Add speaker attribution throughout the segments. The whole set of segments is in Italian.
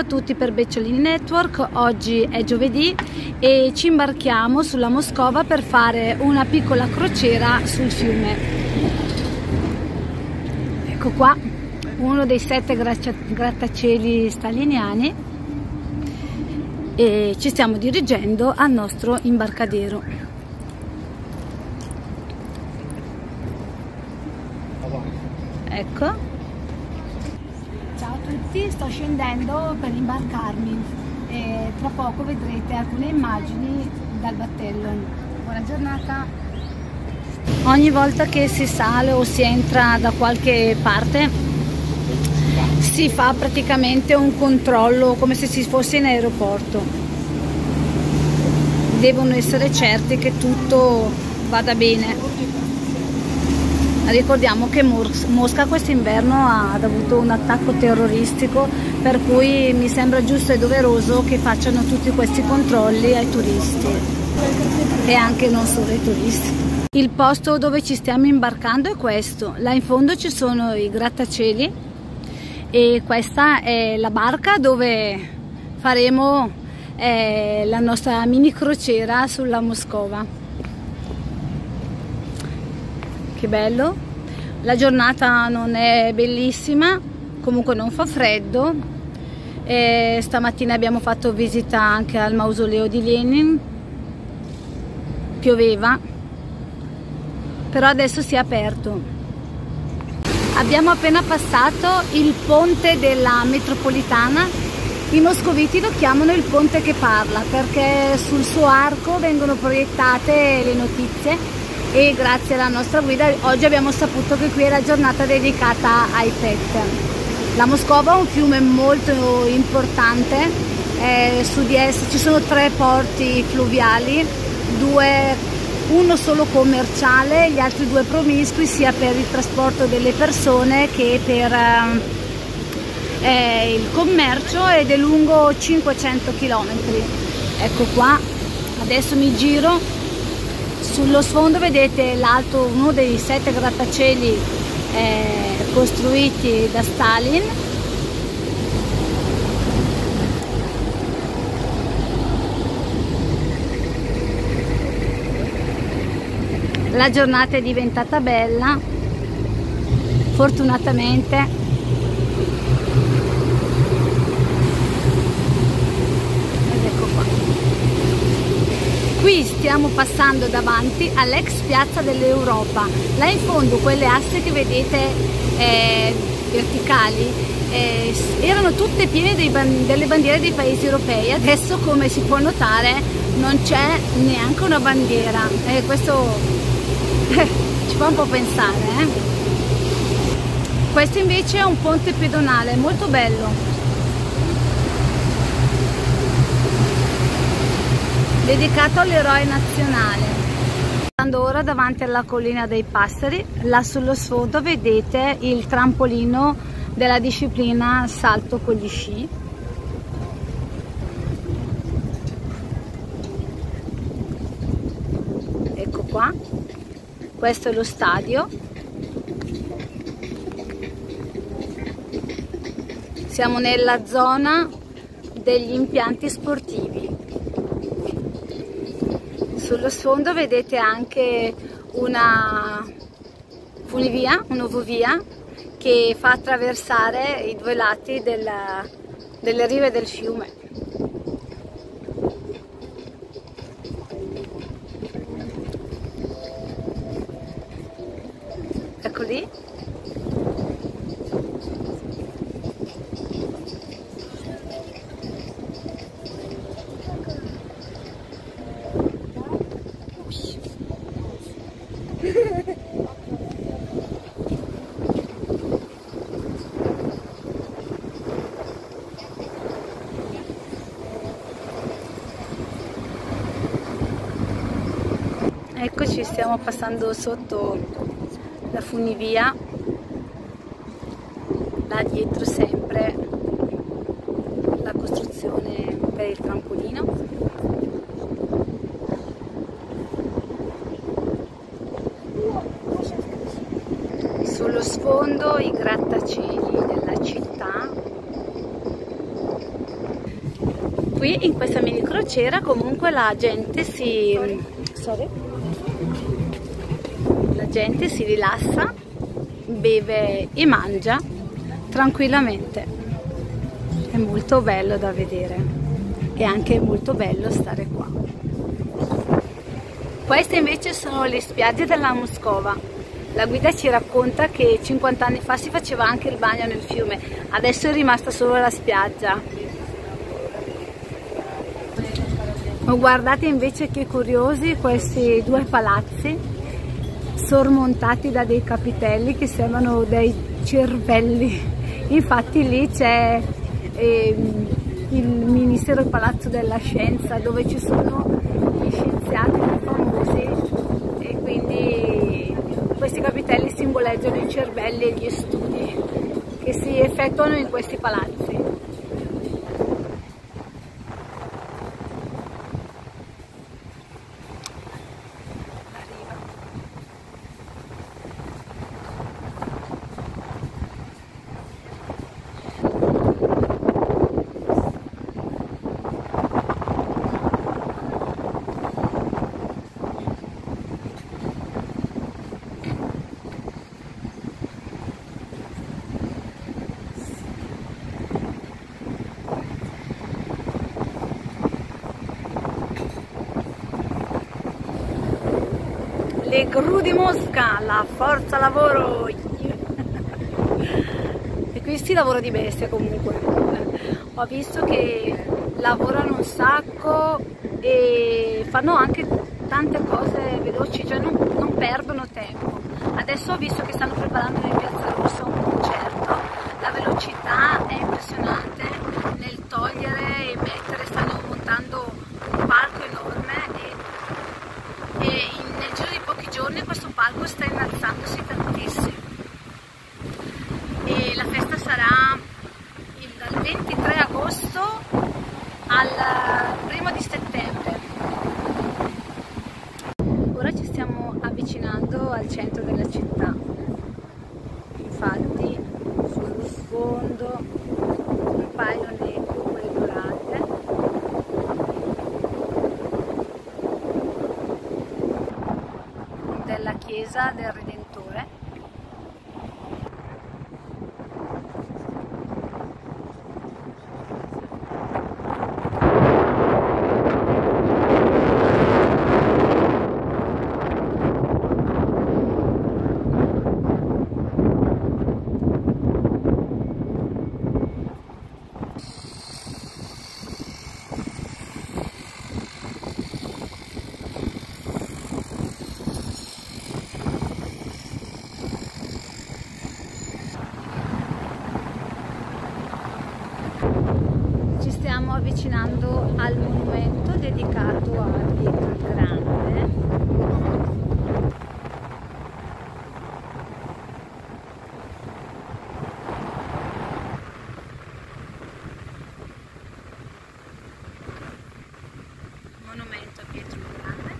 Speaker 1: a tutti per Becciolini Network, oggi è giovedì e ci imbarchiamo sulla Moscova per fare una piccola crociera sul fiume. Ecco qua, uno dei sette grattacieli staliniani e ci stiamo dirigendo al nostro imbarcadero. Ecco tutti, sto scendendo per imbarcarmi e tra poco vedrete alcune immagini dal battello. Buona giornata! Ogni volta che si sale o si entra da qualche parte si fa praticamente un controllo come se si fosse in aeroporto. Devono essere certi che tutto vada bene Ricordiamo che Mosca quest'inverno ha avuto un attacco terroristico per cui mi sembra giusto e doveroso che facciano tutti questi controlli ai turisti e anche non solo ai turisti. Il posto dove ci stiamo imbarcando è questo, là in fondo ci sono i grattacieli e questa è la barca dove faremo eh, la nostra mini crociera sulla Moscova. Che bello. La giornata non è bellissima comunque non fa freddo. E stamattina abbiamo fatto visita anche al mausoleo di Lenin. Pioveva però adesso si è aperto. Abbiamo appena passato il ponte della metropolitana. I moscoviti lo chiamano il ponte che parla perché sul suo arco vengono proiettate le notizie e grazie alla nostra guida oggi abbiamo saputo che qui è la giornata dedicata ai pet. La Moscova è un fiume molto importante, eh, su di esso ci sono tre porti fluviali, due, uno solo commerciale, gli altri due promiscui sia per il trasporto delle persone che per eh, il commercio ed è lungo 500 km. Ecco qua, adesso mi giro sullo sfondo vedete l'alto, uno dei sette grattacieli eh, costruiti da Stalin. La giornata è diventata bella, fortunatamente Qui stiamo passando davanti all'ex piazza dell'Europa. Là in fondo quelle asse che vedete eh, verticali eh, erano tutte piene ban delle bandiere dei paesi europei. Adesso come si può notare non c'è neanche una bandiera. Eh, questo ci fa un po' pensare. Eh. Questo invece è un ponte pedonale molto bello dedicato all'eroe nazionale. Andando ora davanti alla collina dei passeri, là sullo sfondo vedete il trampolino della disciplina salto con gli sci. Ecco qua, questo è lo stadio. Siamo nella zona degli impianti sportivi sullo sfondo vedete anche una funivia, un'ovovia che fa attraversare i due lati della, delle rive del fiume. Ecco lì Eccoci, stiamo passando sotto la funivia, là dietro sempre la costruzione per il trampolino. Sullo sfondo i grattacieli della città. Qui in questa mini crociera comunque la gente si sorry, la gente si rilassa beve e mangia tranquillamente. È molto bello da vedere. E anche molto bello stare qua. Queste invece sono le spiagge della Moscova. La guida ci racconta che 50 anni fa si faceva anche il bagno nel fiume. Adesso è rimasta solo la spiaggia. Guardate invece che curiosi questi due palazzi sormontati da dei capitelli che sembrano dei cervelli. Infatti lì c'è eh, il ministero il palazzo della scienza dove ci sono gli scienziati più famosi e quindi questi capitelli simboleggiano i cervelli e gli studi che si effettuano in questi palazzi le gru di Mosca, la forza lavoro. e questi lavoro di bestia comunque. Ho visto che lavorano un sacco e fanno anche tante cose veloci, cioè non, non perdono tempo. Adesso ho visto che stanno preparando nel Piazza Rossa un concerto, la velocità è impressionante nel togliere e mettere, stanno montando un palco enorme e, e nel giro di pochi giorni questo palco sta innalzandosi tantissimo e la festa sarà il, dal 23 agosto al primo di settembre. Ora ci stiamo avvicinando al centro della città. Infatti sfondo un paio di cupole dorate. Della chiesa del Redentore ci stiamo avvicinando al monumento dedicato a Pietro il Grande monumento a Pietro il Grande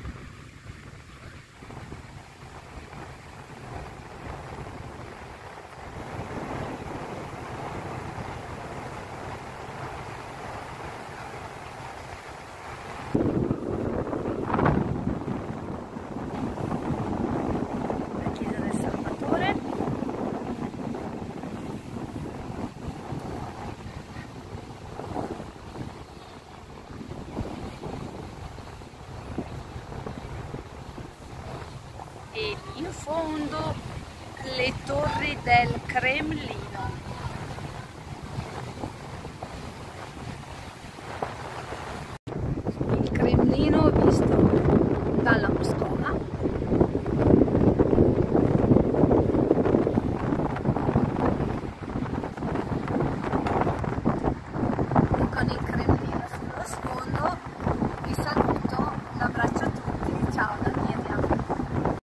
Speaker 1: la chiesa del Salvatore e in fondo le torri del Cremlino